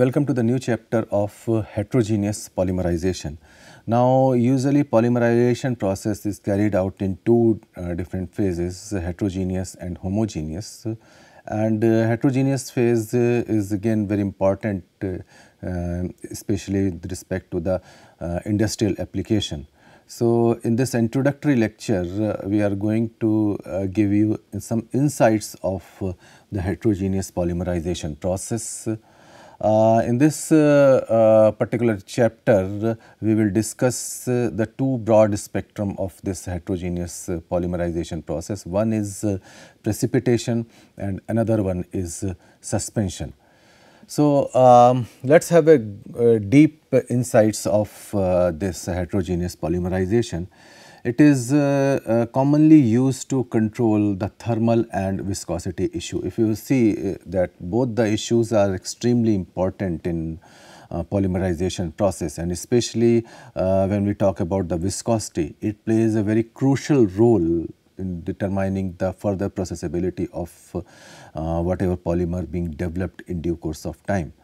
welcome to the new chapter of uh, heterogeneous polymerization. Now usually polymerization process is carried out in two uh, different phases heterogeneous and homogeneous and uh, heterogeneous phase uh, is again very important uh, um, especially with respect to the uh, industrial application. So, in this introductory lecture, uh, we are going to uh, give you some insights of uh, the heterogeneous polymerization process. Uh, in this uh, uh, particular chapter, we will discuss the two broad spectrum of this heterogeneous polymerization process. One is precipitation and another one is suspension. So, um, let us have a, deep insights of uh, this heterogeneous polymerization. It is uh, uh, commonly used to control the thermal and viscosity issue. If you see uh, that both the issues are extremely important in uh, polymerization process and especially uh, when we talk about the viscosity, it plays a very crucial role in determining the further processability of uh, whatever polymer being developed in due course of time.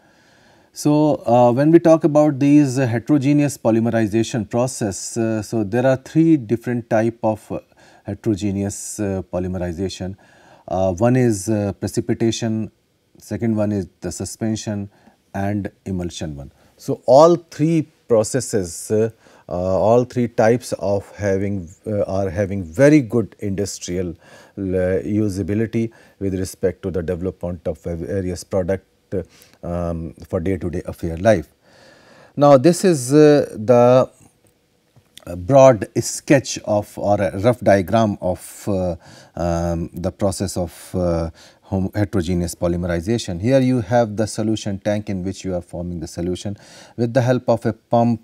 So, uh, when we talk about these uh, heterogeneous polymerization process, uh, so there are three different type of uh, heterogeneous uh, polymerization. one is precipitation, second one is the suspension and emulsion one. So, all three processes uh, all three types of having uh, are having very good industrial uh, usability with respect to the development of various product um, for day to day affair life. Now, this is the broad sketch of or a rough diagram of uh, um, the process of uh, heterogeneous polymerization. Here you have the solution tank in which you are forming the solution with the help of a pump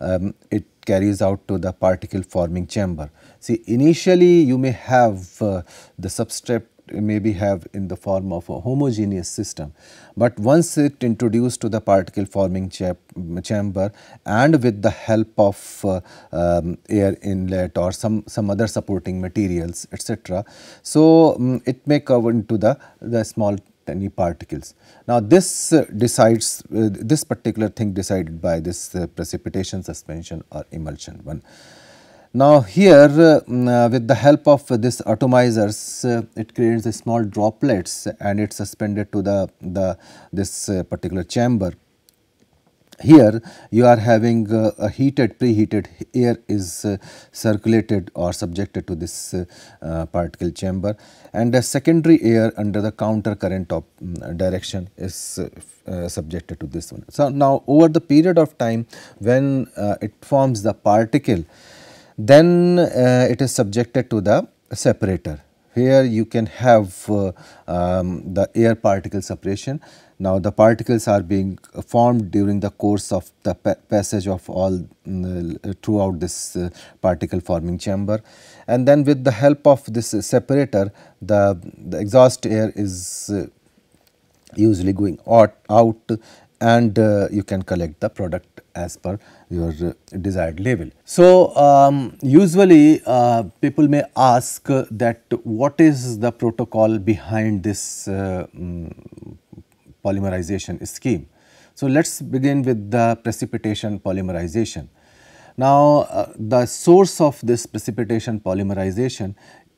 um, it carries out to the particle forming chamber. See initially you may have uh, the substrate maybe have in the form of a homogeneous system, but once it introduced to the particle forming chamber and with the help of uh, um, air inlet or some, some other supporting materials etc. So, um, it may cover into the, the small tiny particles. Now, this uh, decides uh, this particular thing decided by this uh, precipitation suspension or emulsion one. Now, here mm, uh, with the help of this atomizers uh, it creates a small droplets and it suspended to the, the this uh, particular chamber here you are having uh, a heated preheated air is uh, circulated or subjected to this uh, uh particle chamber and a secondary air under the counter current of um, direction is uh, uh, subjected to this one. So, now over the period of time when it forms the particle then it is subjected to the separator. Here you can have um, the air particle separation. Now, the particles are being formed during the course of the pa passage of all uh, throughout this uh, particle forming chamber. And then with the help of this separator the, the exhaust air is uh, usually going out, out and uh, you can collect the product as per your uh, desired level. So, um, usually uh, people may ask that what is the protocol behind this um, polymerization scheme. So, let us begin with the precipitation polymerization. Now, uh, the source of this precipitation polymerization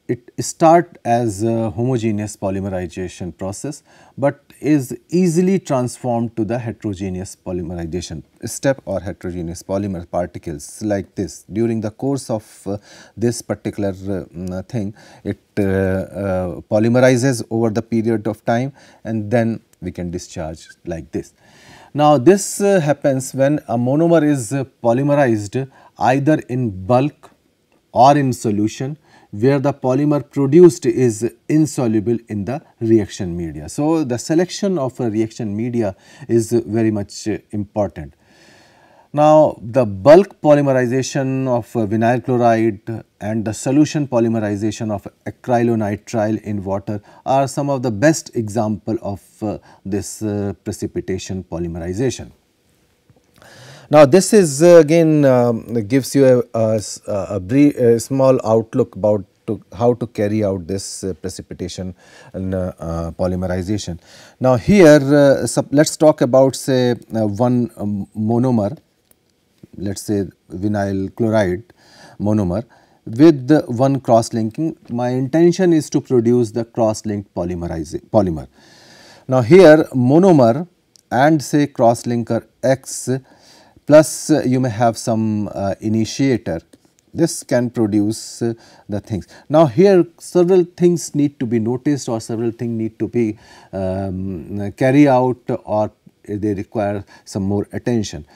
it start as a homogeneous polymerization process, but is easily transformed to the heterogeneous polymerization step or heterogeneous polymer particles like this. During the course of uh, this particular uh, thing, it uh, uh polymerizes over the period of time and then we can discharge like this. Now, this uh, happens when a monomer is uh, polymerized either in bulk or in solution where the polymer produced is insoluble in the reaction media. So, the selection of a reaction media is very much important. Now, the bulk polymerization of vinyl chloride and the solution polymerization of acrylonitrile in water are some of the best example of uh, this uh, precipitation polymerization. Now, this is uh, again um, gives you a, a, a, brief, a, small outlook about to how to carry out this uh, precipitation and uh, uh, polymerization. Now here uh, let us talk about say uh, one um, monomer let us say vinyl chloride monomer with one cross linking my intention is to produce the cross linked polymer. Now here monomer and say cross linker X plus you may have some initiator this can produce uh, the things. Now here several things need to be noticed or several things need to be um, carry out or they require some more attention.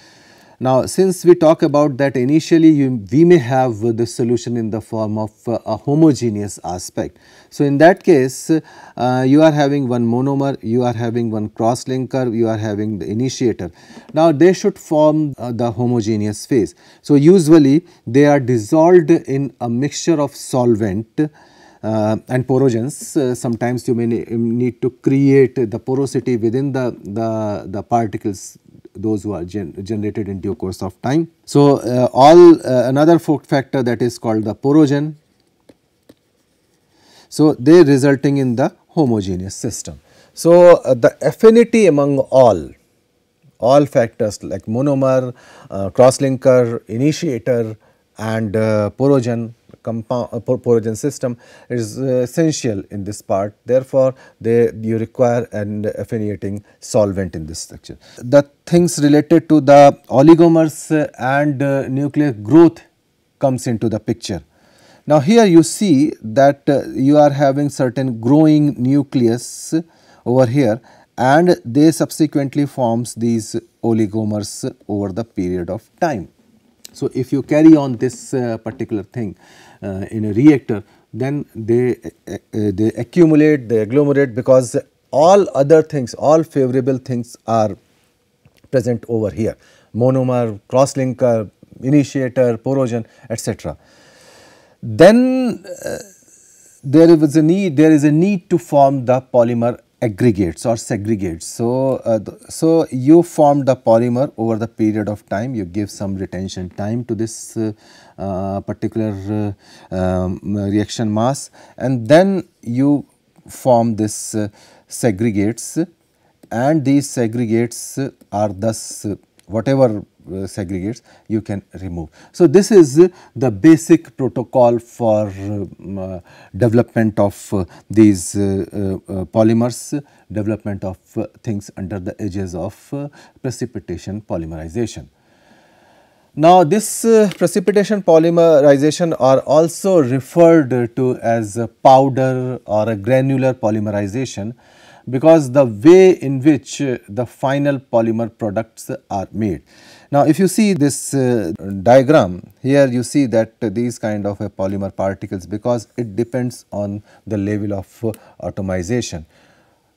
Now, since we talk about that initially you, we may have the solution in the form of uh, a homogeneous aspect. So, in that case uh, you are having one monomer, you are having one cross linker, you are having the initiator. Now, they should form uh, the homogeneous phase. So, usually they are dissolved in a mixture of solvent uh, and porogens. Uh, sometimes you may need to create the porosity within the, the, the particles those who are gen generated in due course of time. So, uh, all uh, another factor that is called the porogen. So, they resulting in the homogeneous system. So, uh, the affinity among all, all factors like monomer, uh, crosslinker, initiator and uh, porogen porogen system is uh, essential in this part. Therefore, they you require an affiniating solvent in this structure. The things related to the oligomers and uh, nuclear growth comes into the picture. Now, here you see that uh, you are having certain growing nucleus over here and they subsequently forms these oligomers over the period of time. So, if you carry on this uh, particular thing uh, in a reactor then they, uh, they accumulate, they agglomerate because all other things, all favorable things are present over here monomer, crosslinker, initiator, porogen etc. Then uh, there is a need there is a need to form the polymer aggregates or segregates. So, uh, so you form the polymer over the period of time, you give some retention time to this uh, uh, particular uh, um, reaction mass. And then you form this uh, segregates. And these segregates are thus whatever uh, segregates you can remove. So, this is uh, the basic protocol for um, uh, development of uh, these uh, uh, polymers, development of things under the edges of precipitation polymerization. Now, this precipitation polymerization are also referred to as powder or a granular polymerization because the way in which the final polymer products are made. Now, if you see this uh, diagram here you see that uh, these kind of uh, polymer particles because it depends on the level of uh, atomization.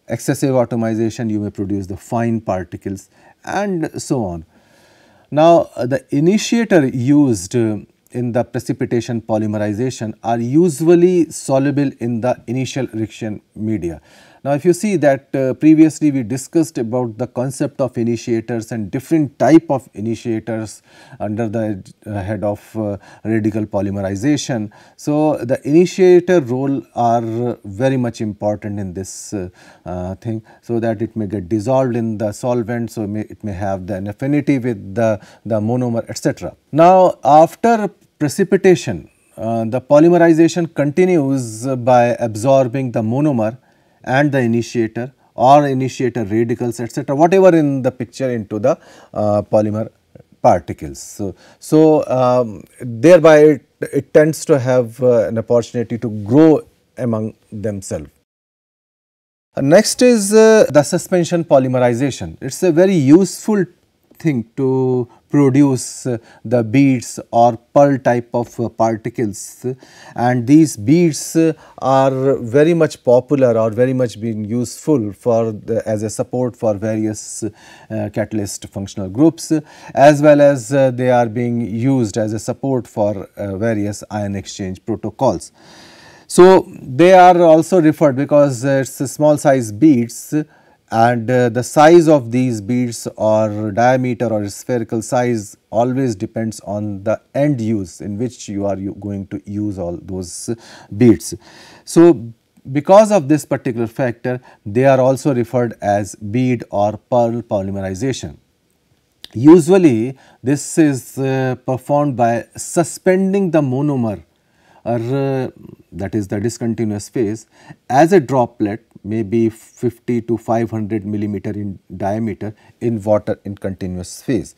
Excessive atomization you may produce the fine particles and so on. Now, uh, the initiator used in the precipitation polymerization are usually soluble in the initial reaction media. Now, if you see that uh, previously we discussed about the concept of initiators and different type of initiators under the uh, head of uh, radical polymerization. So, the initiator role are very much important in this uh, uh, thing so that it may get dissolved in the solvent. So, may, it may have the affinity with the, the monomer etc. Now, after precipitation uh, the polymerization continues by absorbing the monomer and the initiator or initiator radicals etc., whatever in the picture into the uh, polymer particles. So, so um, thereby it, it, tends to have uh, an opportunity to grow among themselves. Next is uh, the suspension polymerization. It is a very useful thing to produce uh, the beads or pearl type of uh, particles and these beads uh, are very much popular or very much being useful for the, as a support for various catalyst functional groups as well as they are being used as a support for various ion exchange protocols. So, they are also referred because it is small size beads and uh, the size of these beads or diameter or spherical size always depends on the end use in which you are going to use all those beads. So, because of this particular factor they are also referred as bead or pearl polymerization. Usually this is uh, performed by suspending the monomer uh, that is the discontinuous phase as a droplet may be 50 to 500 millimeter in diameter in water in continuous phase.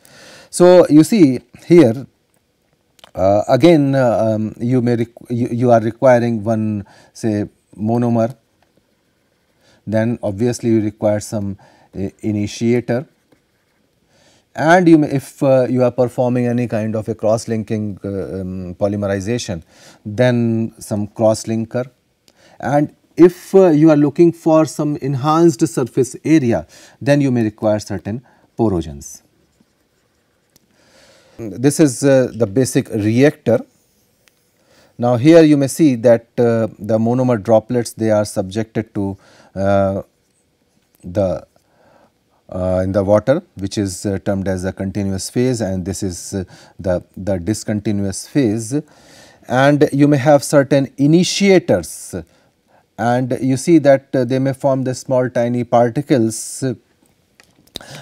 So, you see here uh, again uh, um, you may you, you are requiring one say monomer then obviously you require some uh, initiator and you may, if uh, you are performing any kind of a cross linking uh, um, polymerization then some cross linker and if uh, you are looking for some enhanced surface area then you may require certain porogens. This is uh, the basic reactor. Now here you may see that uh, the monomer droplets they are subjected to uh, the uh, in the water which is uh, termed as a continuous phase and this is uh, the, the discontinuous phase. And you may have certain initiators and you see that they may form the small tiny particles.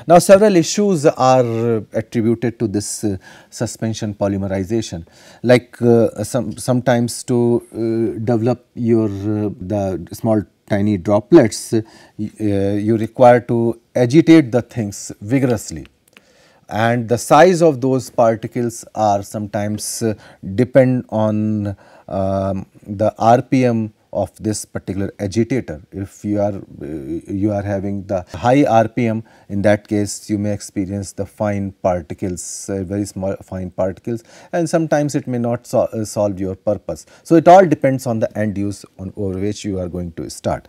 Now, several issues are attributed to this uh, suspension polymerization. Like uh, some sometimes to uh, develop your the small tiny droplets, uh, you require to agitate the things vigorously and the size of those particles are sometimes uh, depend on um, the RPM of this particular agitator. If you are uh, you are having the high RPM in that case you may experience the fine particles uh, very small fine particles and sometimes it may not uh, solve your purpose. So, it all depends on the end use on over which you are going to start.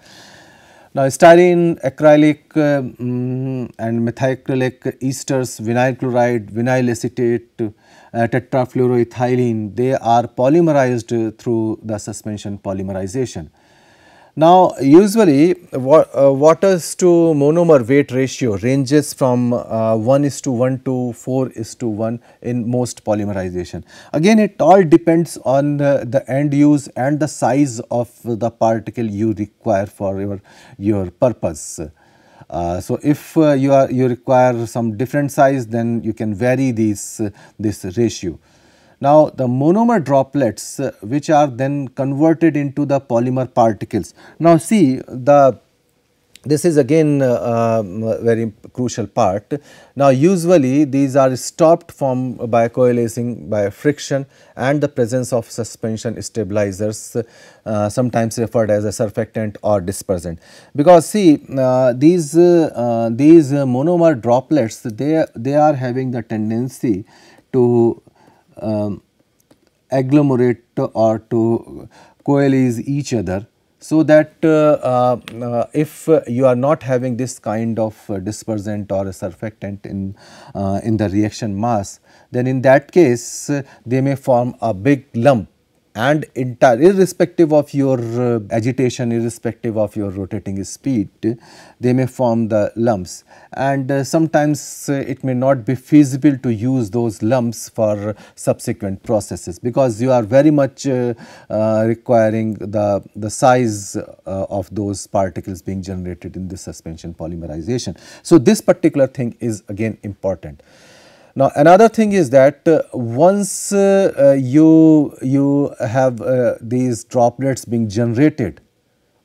Now, styrene, acrylic um, and methacrylic esters, vinyl chloride, vinyl acetate, uh, tetrafluoroethylene, they are polymerized through the suspension polymerization. Now, usually wa uh, waters to monomer weight ratio ranges from uh, 1 is to 1 to 4 is to 1 in most polymerization. Again it all depends on uh, the end use and the size of the particle you require for your, your purpose. Uh, so, if uh, you are you require some different size then you can vary these uh, this ratio. Now, the monomer droplets uh, which are then converted into the polymer particles. Now, see the this is again uh, uh, very crucial part. Now, usually these are stopped from by coalescing by friction and the presence of suspension stabilizers uh, sometimes referred as a surfactant or dispersant. Because see uh, these uh, uh, these monomer droplets they they are having the tendency to um, agglomerate or to coalesce each other so that uh, uh, if you are not having this kind of dispersant or a surfactant in, uh, in the reaction mass, then in that case they may form a big lump and entire irrespective of your uh, agitation irrespective of your rotating speed they may form the lumps. And uh, sometimes uh, it may not be feasible to use those lumps for subsequent processes because you are very much uh, uh, requiring the the size uh, of those particles being generated in the suspension polymerization. So this particular thing is again important now, another thing is that uh, once uh, uh, you, you have uh, these droplets being generated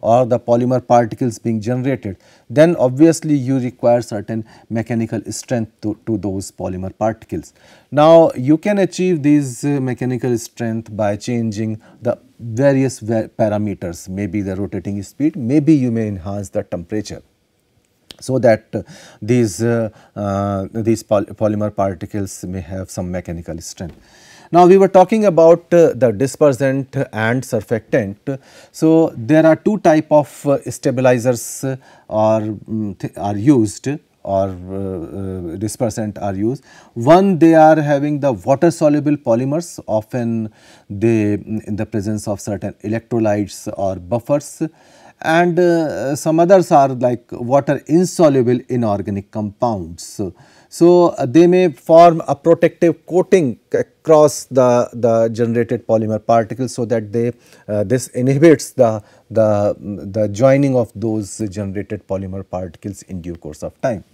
or the polymer particles being generated, then obviously you require certain mechanical strength to, to those polymer particles. Now, you can achieve these uh, mechanical strength by changing the various parameters, maybe the rotating speed, maybe you may enhance the temperature so that uh, these, uh, uh, these poly polymer particles may have some mechanical strength. Now, we were talking about uh, the dispersant and surfactant. So, there are two type of uh, stabilizers uh, are, um, are used or dispersant are used. One they are having the water soluble polymers often they in the presence of certain electrolytes or buffers and uh, some others are like water insoluble inorganic compounds. So, uh, they may form a protective coating across the, the generated polymer particles so that they uh, this inhibits the, the, the joining of those generated polymer particles in due course of time.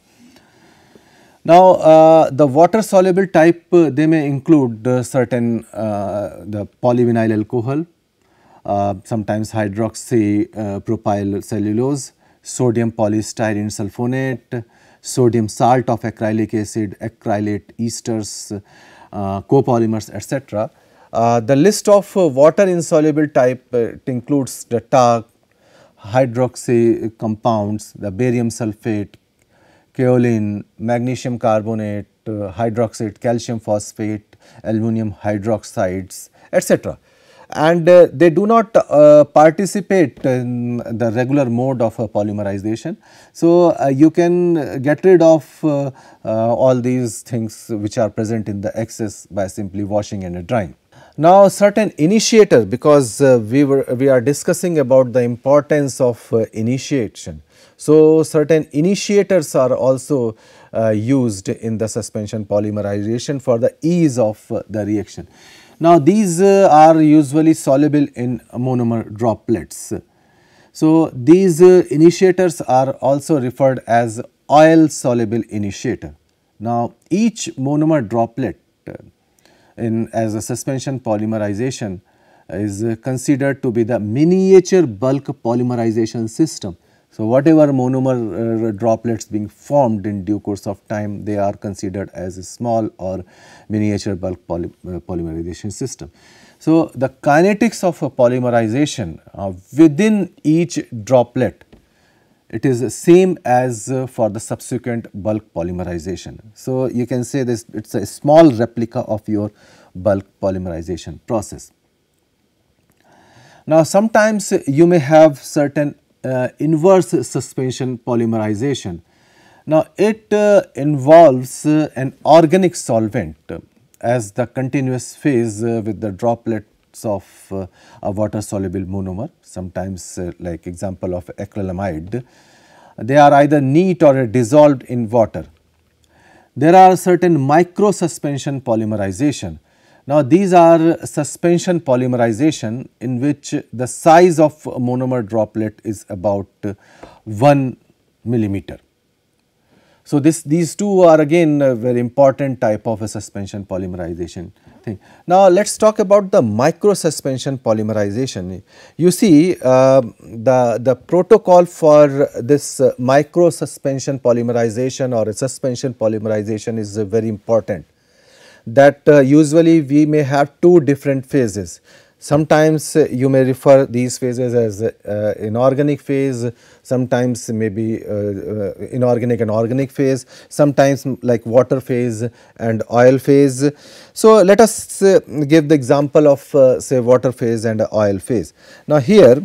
Now, uh, the water soluble type uh, they may include certain uh, the polyvinyl alcohol, uh, sometimes hydroxy uh, cellulose, sodium polystyrene sulfonate, sodium salt of acrylic acid, acrylate esters, uh, copolymers etc. the list of water insoluble type includes the tar, hydroxy compounds, the barium sulfate, kaolin, magnesium carbonate, uh, hydroxide, calcium phosphate, aluminum hydroxides etc and uh, they do not uh, participate in the regular mode of uh, polymerization. So, uh, you can get rid of uh, uh, all these things which are present in the excess by simply washing and drying. Now, certain initiators because we were we are discussing about the importance of initiation. So, certain initiators are also used in the suspension polymerization for the ease of the reaction. Now, these uh, are usually soluble in monomer droplets. So, these uh, initiators are also referred as oil soluble initiator. Now, each monomer droplet uh, in as a suspension polymerization is considered to be the miniature bulk polymerization system so, whatever monomer uh, droplets being formed in due course of time, they are considered as a small or miniature bulk poly, uh, polymerization system. So, the kinetics of a polymerization uh, within each droplet, it is the same as uh, for the subsequent bulk polymerization. So, you can say this it is a small replica of your bulk polymerization process. Now, sometimes you may have certain uh, inverse suspension polymerization. Now, it uh, involves uh, an organic solvent as the continuous phase uh, with the droplets of uh, a water soluble monomer sometimes uh, like example of acrylamide. They are either neat or dissolved in water. There are certain micro suspension polymerization now, these are suspension polymerization in which the size of monomer droplet is about 1 millimeter. So, this these two are again very important type of a suspension polymerization thing. Now, let us talk about the micro suspension polymerization. You see uh, the, the protocol for this uh, micro suspension polymerization or suspension polymerization is uh, very important that uh, usually we may have two different phases. Sometimes uh, you may refer these phases as uh, inorganic phase, sometimes maybe uh, uh, inorganic and organic phase, sometimes like water phase and oil phase. So, let us uh, give the example of say water phase and oil phase. Now, here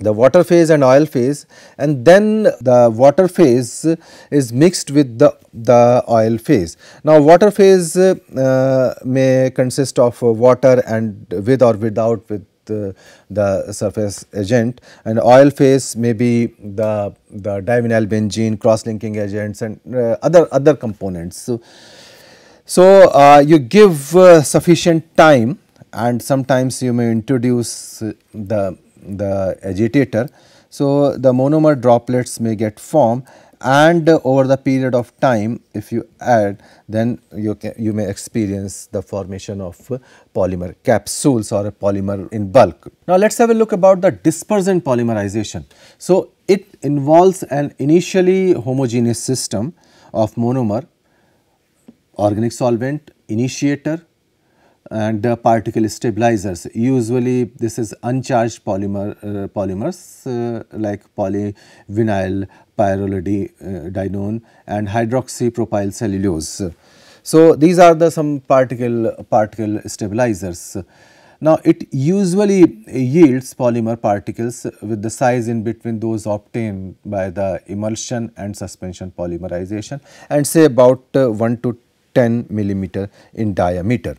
the water phase and oil phase and then the water phase is mixed with the, the oil phase. Now, water phase uh, may consist of water and with or without with uh, the surface agent and oil phase may be the, the divinyl benzene cross linking agents and uh, other, other components. So, so uh, you give uh, sufficient time and sometimes you may introduce the the agitator. So, the monomer droplets may get formed and uh, over the period of time if you add then you can you may experience the formation of uh, polymer capsules or a polymer in bulk. Now, let us have a look about the dispersion polymerization. So, it involves an initially homogeneous system of monomer, organic solvent, initiator, and uh, particle stabilizers. Usually this is uncharged polymer uh, polymers uh, like polyvinyl pyrrolidinone and hydroxypropyl cellulose. So, these are the some particle particle stabilizers. Now, it usually yields polymer particles with the size in between those obtained by the emulsion and suspension polymerization and say about uh, 1 to 10 millimeter in diameter.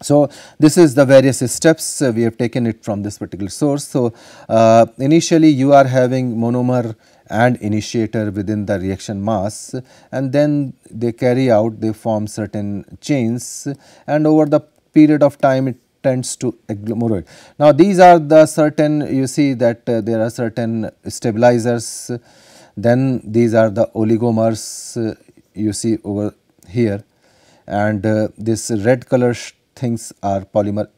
So, this is the various steps uh, we have taken it from this particular source. So, uh, initially you are having monomer and initiator within the reaction mass and then they carry out they form certain chains and over the period of time it tends to agglomerate. Now, these are the certain you see that uh, there are certain stabilizers then these are the oligomers uh, you see over here and uh, this red color things are polymer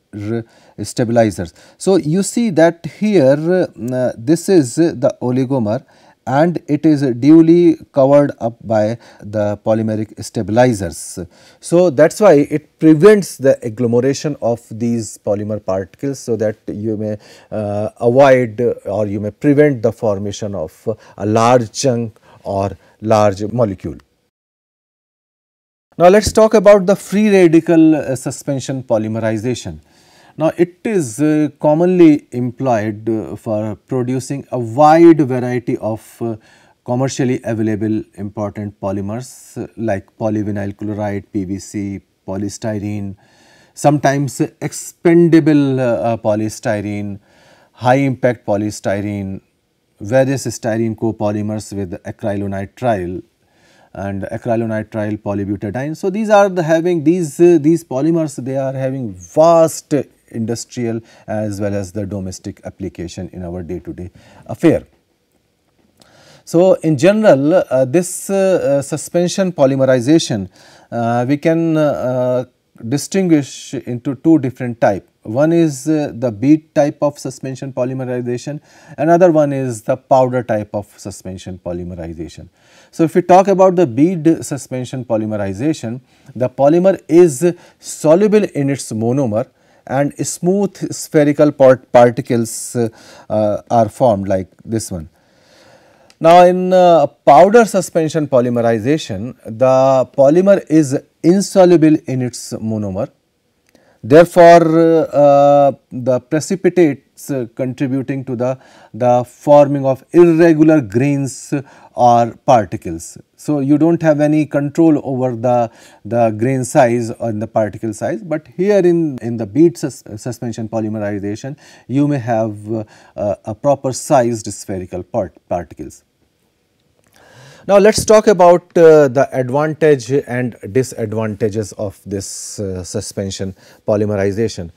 stabilizers. So, you see that here uh, this is the oligomer and it is duly covered up by the polymeric stabilizers. So, that is why it prevents the agglomeration of these polymer particles so that you may uh, avoid or you may prevent the formation of a large chunk or large molecule. Now, let us talk about the free radical uh, suspension polymerization. Now, it is uh, commonly employed uh, for producing a wide variety of uh, commercially available important polymers uh, like polyvinyl chloride, PVC, polystyrene, sometimes expendable uh, polystyrene, high impact polystyrene, various styrene copolymers with acrylonitrile and acrylonitrile polybutadiene. So, these are the having these uh, these polymers they are having vast industrial as well as the domestic application in our day to day affair. So, in general uh, this uh, uh suspension polymerization uh, we can uh, distinguish into two different type. One is uh, the bead type of suspension polymerization, another one is the powder type of suspension polymerization. So, if we talk about the bead suspension polymerization, the polymer is soluble in its monomer and smooth spherical part particles uh, uh, are formed like this one. Now, in uh, powder suspension polymerization, the polymer is insoluble in its monomer. Therefore, uh, the precipitates uh, contributing to the, the forming of irregular grains or particles. So, you do not have any control over the, the grain size or the particle size, but here in, in the bead sus suspension polymerization, you may have uh, a proper sized spherical part particles. Now, let us talk about uh, the advantage and disadvantages of this uh, suspension polymerization.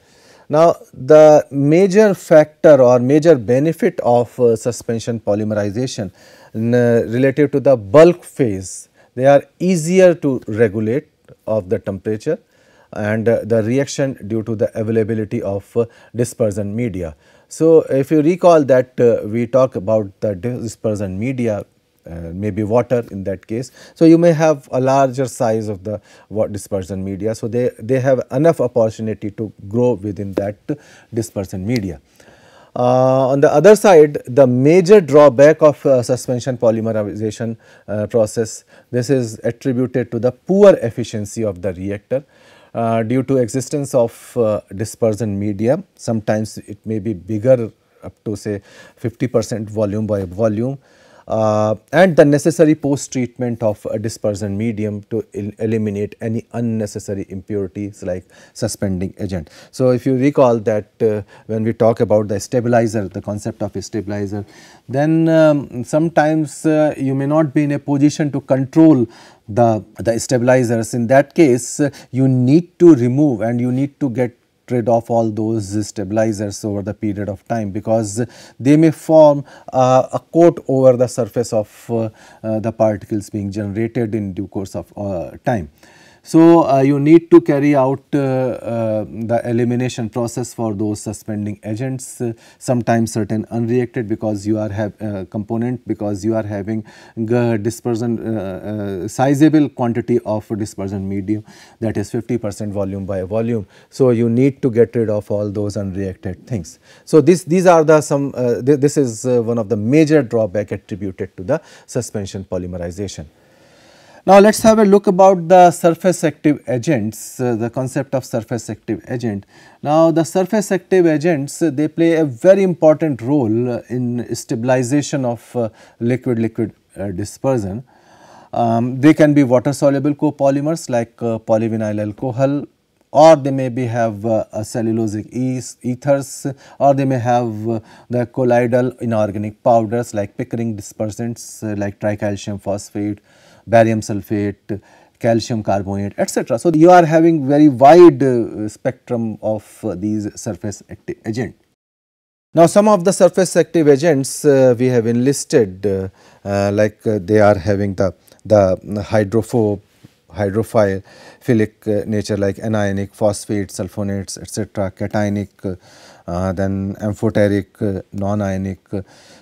Now, the major factor or major benefit of uh, suspension polymerization relative to the bulk phase, they are easier to regulate of the temperature and uh, the reaction due to the availability of uh, dispersion media. So, if you recall that uh, we talk about the dispersion media maybe water in that case. So, you may have a larger size of the dispersion media. So, they, they have enough opportunity to grow within that dispersion media. Uh, on the other side, the major drawback of uh, suspension polymerization uh, process, this is attributed to the poor efficiency of the reactor uh, due to existence of uh, dispersion media. Sometimes it may be bigger up to say 50 percent volume by volume and the necessary post treatment of a dispersion medium to eliminate any unnecessary impurities like suspending agent. So, if you recall that uh, when we talk about the stabilizer, the concept of stabilizer, then um, sometimes uh, you may not be in a position to control the, the stabilizers. In that case, you need to remove and you need to get rid of all those stabilizers over the period of time because they may form uh, a coat over the surface of uh, uh, the particles being generated in due course of uh, time. So, uh, you need to carry out uh, uh, the elimination process for those suspending agents, uh, sometimes certain unreacted because you are have uh, component because you are having dispersion uh, sizable quantity of dispersion medium that is 50 percent volume by volume. So, you need to get rid of all those unreacted things. So, this these are the some th this is one of the major drawback attributed to the suspension polymerization. Now, let us have a look about the surface active agents, uh, the concept of surface active agent. Now, the surface active agents uh, they play a very important role uh, in stabilization of uh, liquid liquid uh, dispersion. Um, they can be water soluble copolymers like uh, polyvinyl alcohol or they may be have uh, cellulosic ethers or they may have uh, the colloidal inorganic powders like Pickering dispersants uh, like tricalcium phosphate, barium sulfate, calcium carbonate etc. So, you are having very wide uh, spectrum of uh, these surface active agent. Now, some of the surface active agents uh, we have enlisted like they are having the, the hydrophobe hydrophile philic uh, nature like anionic, phosphate, sulfonates etc., cationic, uh, then amphoteric, uh, non-ionic.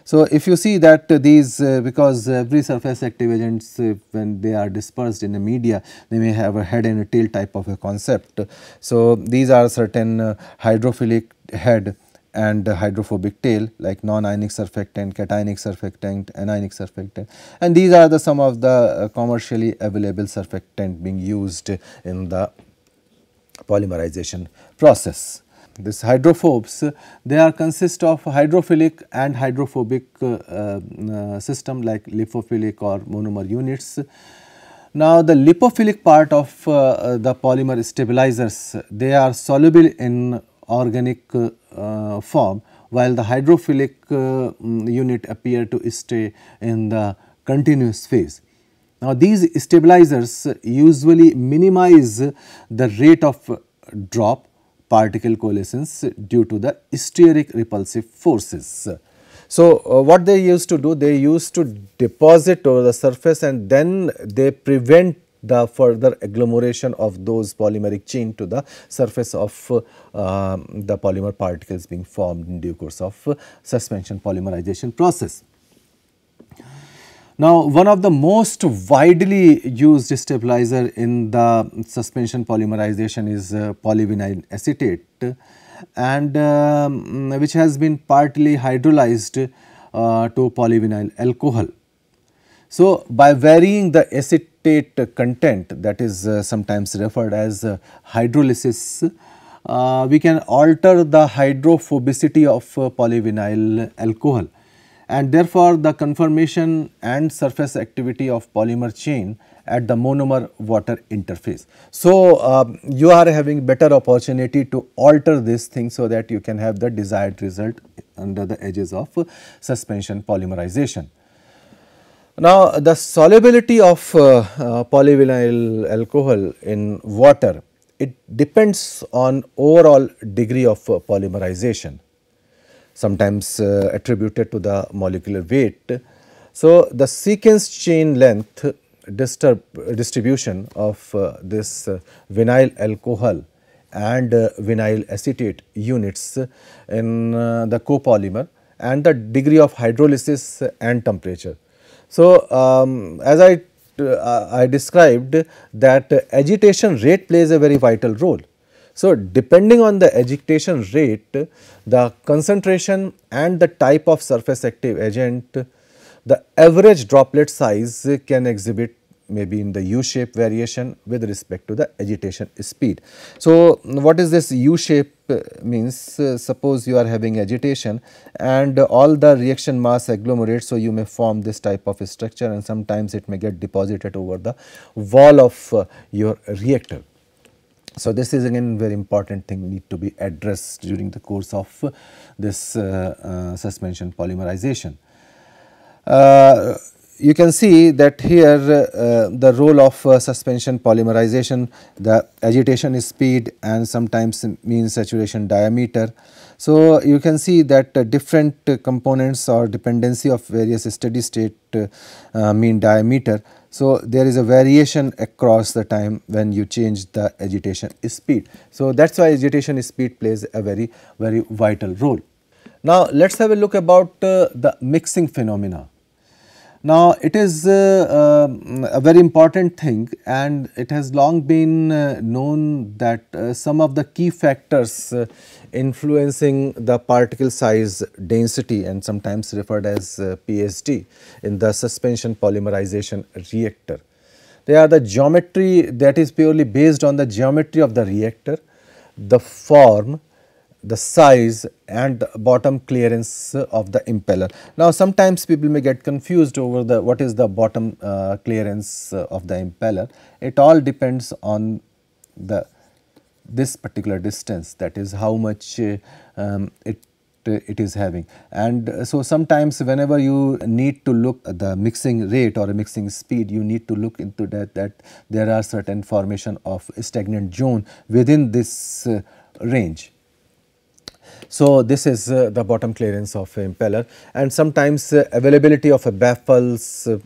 So, if you see that these because every surface active agents when they are dispersed in a media they may have a head and a tail type of a concept. So, these are certain hydrophilic head and hydrophobic tail like non-ionic surfactant, cationic surfactant, anionic surfactant and these are the some of the uh, commercially available surfactant being used in the polymerization process. This hydrophobes they are consist of hydrophilic and hydrophobic uh, uh, system like lipophilic or monomer units. Now, the lipophilic part of uh, the polymer stabilizers they are soluble in organic uh, form while the hydrophilic uh, mm, unit appear to stay in the continuous phase. Now, these stabilizers usually minimize the rate of drop particle coalescence due to the steric repulsive forces. So, uh, what they used to do? They used to deposit over the surface and then they prevent the further agglomeration of those polymeric chain to the surface of uh, the polymer particles being formed in due course of uh, suspension polymerization process. Now, one of the most widely used stabilizer in the suspension polymerization is uh, polyvinyl acetate and um, which has been partly hydrolyzed uh, to polyvinyl alcohol. So, by varying the acetate content that is uh, sometimes referred as uh, hydrolysis, uh, we can alter the hydrophobicity of uh, polyvinyl alcohol and therefore, the conformation and surface activity of polymer chain at the monomer water interface. So, um, you are having better opportunity to alter this thing so that you can have the desired result under the edges of uh, suspension polymerization. Now, the solubility of uh, uh, polyvinyl alcohol in water, it depends on overall degree of uh, polymerization, sometimes uh, attributed to the molecular weight. So, the sequence chain length disturb, distribution of uh, this uh, vinyl alcohol and vinyl acetate units in the copolymer and the degree of hydrolysis and temperature. So, um, as I, uh, I described that agitation rate plays a very vital role. So, depending on the agitation rate, the concentration and the type of surface active agent, the average droplet size can exhibit maybe in the U shape variation with respect to the agitation speed. So, what is this U shape means uh, suppose you are having agitation and all the reaction mass agglomerates. So, you may form this type of structure and sometimes it may get deposited over the wall of uh, your reactor. So, this is again very important thing need to be addressed during the course of uh, this uh, uh, suspension polymerization. You can see that here uh, the role of uh, suspension polymerization, the agitation speed and sometimes mean Sauter diameter. So, you can see that uh, different components or dependency of various steady state uh, uh, mean diameter. So, there is a variation across the time when you change the agitation speed. So, that is why agitation speed plays a very very vital role. Now, let us have a look about uh, the mixing phenomena. Now, it is uh, uh, a very important thing and it has long been uh, known that uh, some of the key factors uh, influencing the particle size density and sometimes referred as uh, PSD in the suspension polymerization reactor. They are the geometry that is purely based on the geometry of the reactor, the form, the size and bottom clearance of the impeller. Now, sometimes people may get confused over the what is the bottom uh, clearance of the impeller. It all depends on the this particular distance that is how much uh, um, it it is having and uh, so sometimes whenever you need to look at the mixing rate or a mixing speed you need to look into that that there are certain formation of stagnant zone within this uh, range so this is uh, the bottom clearance of impeller and sometimes uh, availability of a baffles uh,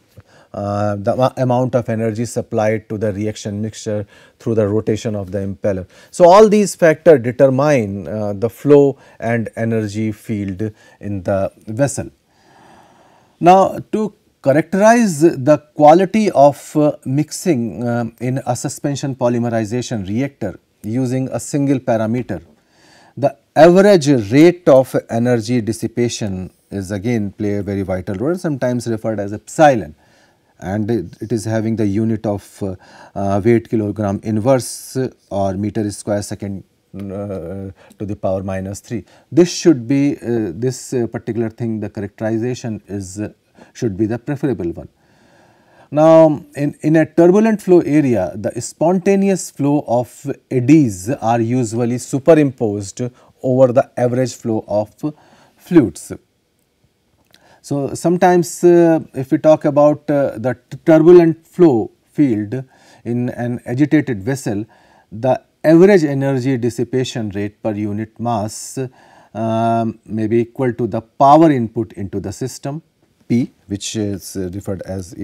uh, the amount of energy supplied to the reaction mixture through the rotation of the impeller. So, all these factors determine uh, the flow and energy field in the vessel. Now, to characterize the quality of uh, mixing um, in a suspension polymerization reactor using a single parameter, the average rate of energy dissipation is again play a very vital role sometimes referred as epsilon and it is having the unit of uh, uh, watt kilogram inverse or meter square second uh, to the power minus 3. This should be uh, this uh, particular thing the characterization is uh, should be the preferable one. Now, in, in a turbulent flow area the spontaneous flow of eddies are usually superimposed over the average flow of fluids. So, sometimes uh, if we talk about uh, the turbulent flow field in an agitated vessel, the average energy dissipation rate per unit mass um, may be equal to the power input into the system P which is referred as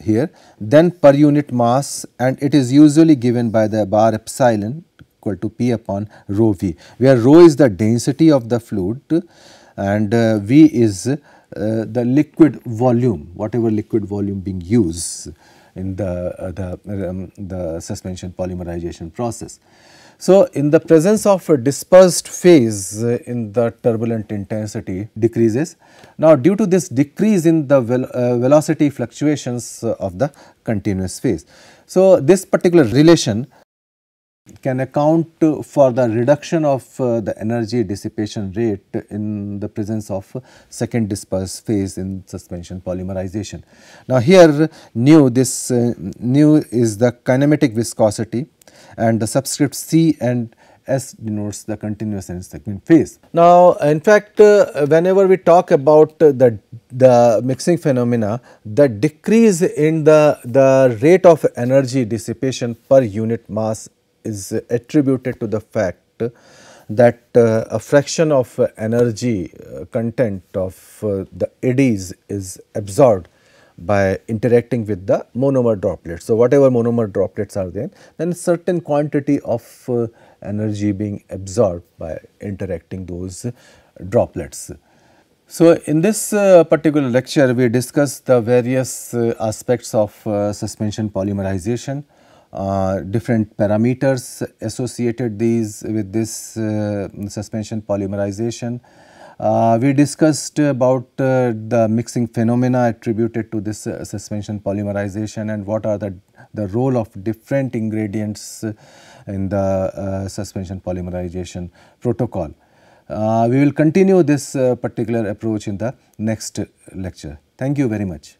here, then per unit mass and it is usually given by the bar epsilon equal to P upon rho V, where rho is the density of the fluid and uh, V is uh, the liquid volume, whatever liquid volume being used in the, uh, the, um, the suspension polymerization process. So, in the presence of a dispersed phase uh, in the turbulent intensity decreases. Now, due to this decrease in the vel uh, velocity fluctuations of the continuous phase. So, this particular relation can account for the reduction of uh, the energy dissipation rate in the presence of second dispersed phase in suspension polymerization. Now here nu this uh, nu is the kinematic viscosity and the subscript C and S denotes the continuous and segment phase. Now, in fact, uh, whenever we talk about uh, the, the mixing phenomena, the decrease in the, the rate of energy dissipation per unit mass is attributed to the fact that uh, a fraction of energy uh, content of uh, the eddies is absorbed by interacting with the monomer droplets. So, whatever monomer droplets are there, then certain quantity of uh, energy being absorbed by interacting those droplets. So, in this uh, particular lecture, we discussed the various uh, aspects of suspension polymerization uh, different parameters associated these with this uh, suspension polymerization. Uh, we discussed about uh, the mixing phenomena attributed to this uh, suspension polymerization and what are the, the role of different ingredients in the suspension polymerization protocol. we will continue this particular approach in the next lecture. Thank you very much.